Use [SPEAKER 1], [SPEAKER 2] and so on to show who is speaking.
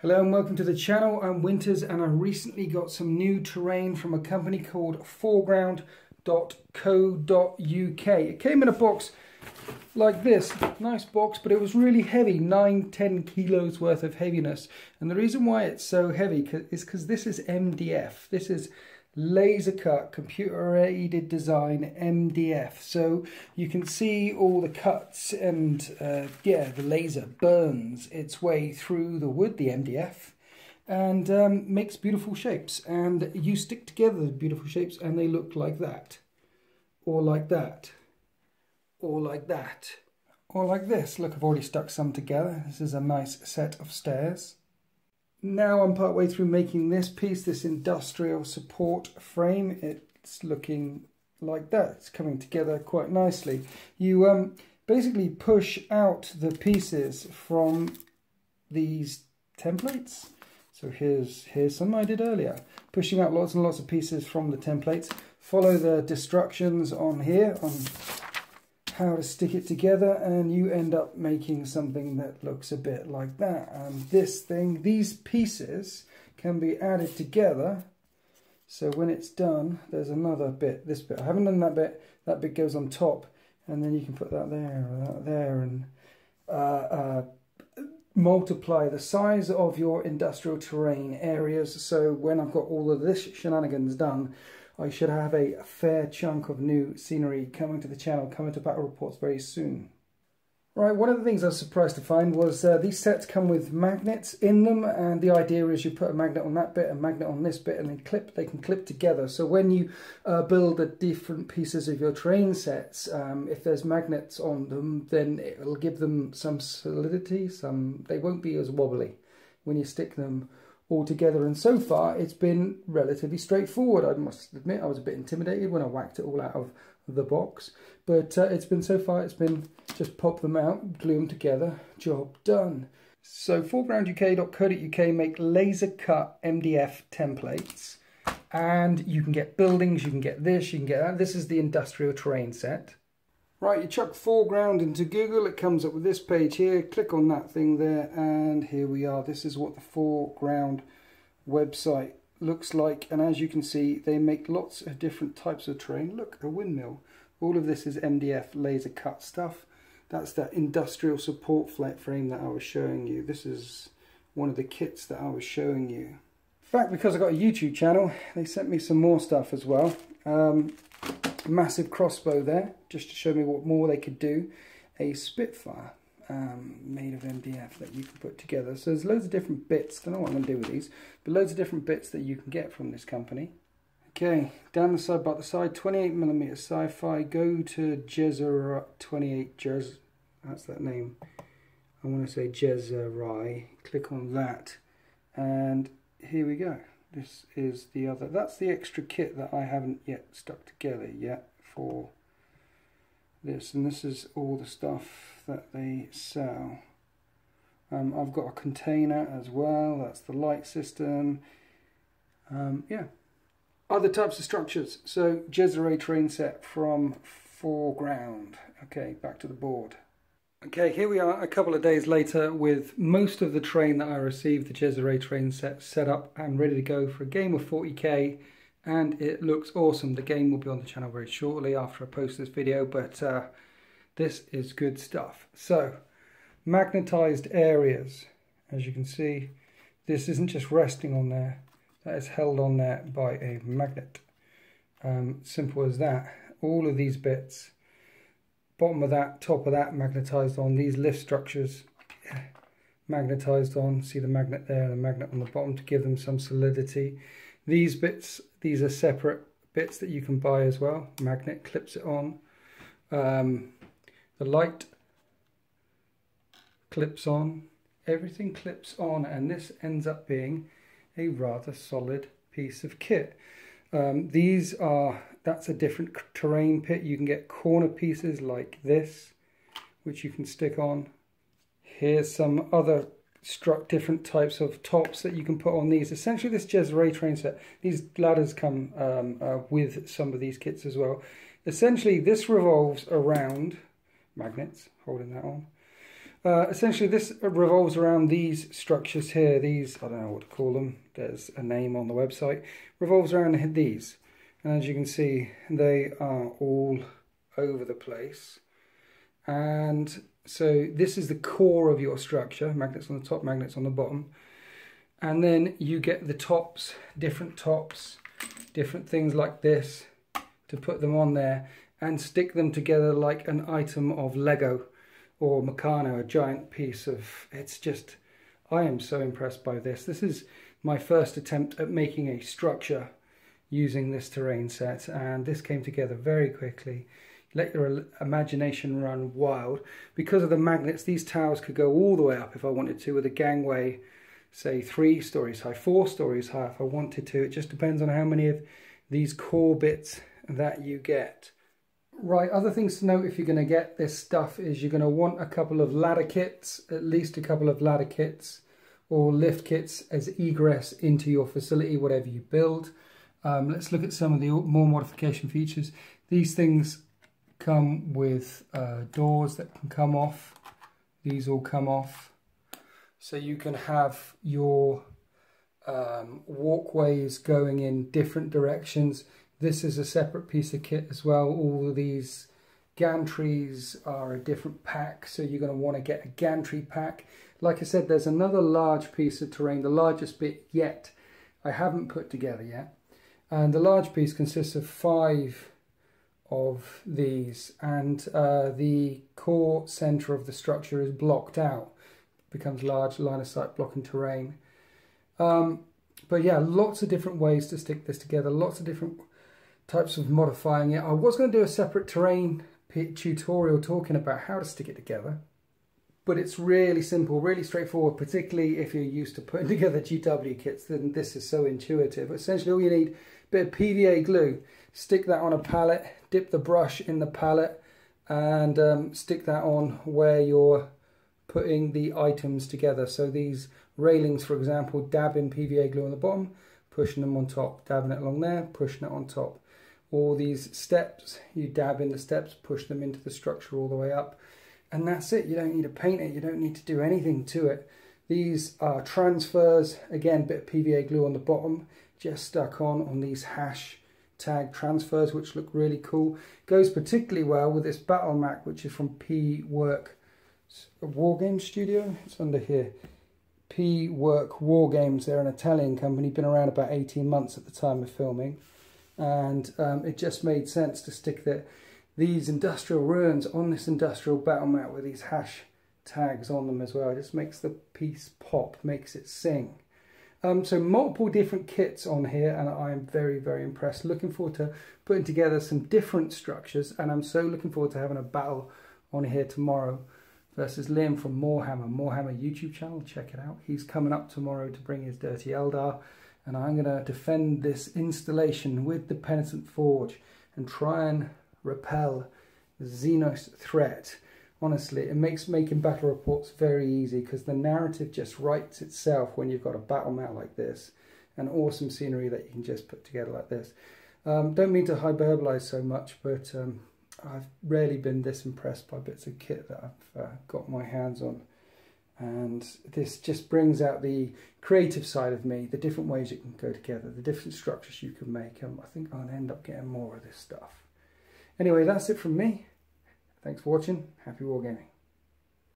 [SPEAKER 1] Hello and welcome to the channel. I'm Winters and I recently got some new terrain from a company called 4ground.co.uk. It came in a box like this, nice box, but it was really heavy, 9, 10 kilos worth of heaviness. And the reason why it's so heavy is because this is MDF. This is laser cut computer aided design MDF so you can see all the cuts and uh, yeah the laser burns its way through the wood the MDF and um, makes beautiful shapes. And you stick together the beautiful shapes and they look like that. Or like that. Or like that. Or like this. Look I've already stuck some together. This is a nice set of stairs now I'm partway through making this piece, this industrial support frame. It's looking like that. It's coming together quite nicely. You um, basically push out the pieces from these templates. So here's, here's some I did earlier. Pushing out lots and lots of pieces from the templates. Follow the instructions on here on how to stick it together and you end up making something that looks a bit like that. And this thing, these pieces can be added together. So when it's done, there's another bit, this bit. I haven't done that bit, that bit goes on top and then you can put that there or that there and uh, uh, multiply the size of your industrial terrain areas. So when I've got all of this shenanigans done, I should have a fair chunk of new scenery coming to the channel, coming to Battle Reports very soon. Right, one of the things I was surprised to find was uh, these sets come with magnets in them and the idea is you put a magnet on that bit, a magnet on this bit and they clip, they can clip together. So when you uh, build the different pieces of your train sets, um, if there's magnets on them, then it'll give them some solidity, some they won't be as wobbly when you stick them altogether. And so far, it's been relatively straightforward. I must admit, I was a bit intimidated when I whacked it all out of the box. But uh, it's been so far, it's been just pop them out, glue them together, job done. So 4grounduk.co.uk make laser cut MDF templates. And you can get buildings, you can get this, you can get that. This is the industrial terrain set. Right, you chuck 4ground into Google, it comes up with this page here. Click on that thing there, and here we are. This is what the 4ground website looks like. And as you can see, they make lots of different types of terrain. Look, a windmill. All of this is MDF laser cut stuff. That's that industrial support flat frame that I was showing you. This is one of the kits that I was showing you. In fact, because I got a YouTube channel, they sent me some more stuff as well. Um, massive crossbow there, just to show me what more they could do. A Spitfire um, made of MDF that you can put together. So there's loads of different bits, don't know what I'm going to do with these, but loads of different bits that you can get from this company. Okay, down the side, about the side, 28mm sci-fi, go to Jezzer 28 Jez, that's that name. I want to say Jesserai, click on that, and here we go this is the other. That's the extra kit that I haven't yet stuck together yet for this. And this is all the stuff that they sell. Um, I've got a container as well. That's the light system. Um, yeah. Other types of structures. So Jesserai train set from 4ground. Okay back to the board Okay, here we are a couple of days later with most of the train that I received, the Jesserai train set, set up and ready to go for a game of 40k and it looks awesome. The game will be on the channel very shortly after I post this video, but uh, this is good stuff. So, magnetized areas, as you can see, this isn't just resting on there, that is held on there by a magnet. Um, simple as that. All of these bits bottom of that, top of that magnetized on. These lift structures magnetized on. See the magnet there the magnet on the bottom to give them some solidity. These bits, these are separate bits that you can buy as well. Magnet clips it on. Um, the light clips on. Everything clips on and this ends up being a rather solid piece of kit. Um, these are that's a different terrain pit. You can get corner pieces like this, which you can stick on. Here's some other struck different types of tops that you can put on these. Essentially this Jesserai train set, these ladders come um, uh, with some of these kits as well. Essentially this revolves around magnets holding that on. Uh, essentially, this revolves around these structures here. These, I don't know what to call them. There's a name on the website. Revolves around these. And as you can see, they are all over the place. And so this is the core of your structure. Magnets on the top, magnets on the bottom. And then you get the tops, different tops, different things like this to put them on there and stick them together like an item of Lego or Meccano, a giant piece of, it's just, I am so impressed by this. This is my first attempt at making a structure using this terrain set and this came together very quickly. Let your imagination run wild. Because of the magnets, these towers could go all the way up if I wanted to with a gangway, say three stories high, four stories high if I wanted to. It just depends on how many of these core bits that you get. Right, other things to note if you're going to get this stuff is you're going to want a couple of ladder kits, at least a couple of ladder kits or lift kits as egress into your facility, whatever you build. Um, let's look at some of the more modification features. These things come with uh, doors that can come off. These all come off. So you can have your um, walkways going in different directions. This is a separate piece of kit as well. All of these gantries are a different pack, so you're going to want to get a gantry pack. Like I said, there's another large piece of terrain, the largest bit yet, I haven't put together yet. And the large piece consists of five of these, and uh, the core center of the structure is blocked out, becomes large line of sight blocking terrain. Um, but yeah, lots of different ways to stick this together, lots of different types of modifying it. I was going to do a separate terrain tutorial talking about how to stick it together. But it's really simple, really straightforward, particularly if you're used to putting together GW kits, then this is so intuitive. Essentially all you need, bit of PVA glue, stick that on a pallet, dip the brush in the pallet and um, stick that on where you're putting the items together. So these railings, for example, dab in PVA glue on the bottom, pushing them on top, dabbing it along there, pushing it on top all these steps, you dab in the steps, push them into the structure all the way up, and that's it. You don't need to paint it, you don't need to do anything to it. These are transfers, again, bit of PVA glue on the bottom, just stuck on on these hash tag transfers, which look really cool. Goes particularly well with this battle mat, which is from P Work Wargame Studio. It's under here. P Work War Games. They're an Italian company, been around about 18 months at the time of filming and um, it just made sense to stick the, these industrial ruins on this industrial battle mat with these hash tags on them as well. It just makes the piece pop, makes it sing. Um, so multiple different kits on here and I am very, very impressed. Looking forward to putting together some different structures and I'm so looking forward to having a battle on here tomorrow versus Liam from Morehammer. Morehammer YouTube channel, check it out. He's coming up tomorrow to bring his Dirty Eldar and I'm going to defend this installation with the Penitent Forge and try and repel Xenos threat. Honestly, it makes making battle reports very easy because the narrative just writes itself when you've got a battle map like this and awesome scenery that you can just put together like this. Um, don't mean to hyperbolize so much, but um, I've rarely been this impressed by bits of kit that I've uh, got my hands on and this just brings out the creative side of me, the different ways it can go together, the different structures you can make. And I think I'll end up getting more of this stuff. Anyway, that's it from me. Thanks for watching. Happy wargaming.